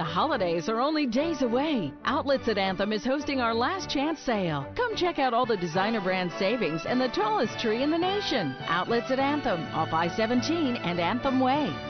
The holidays are only days away. Outlets at Anthem is hosting our last chance sale. Come check out all the designer brand savings and the tallest tree in the nation. Outlets at Anthem off I 17 and Anthem Way.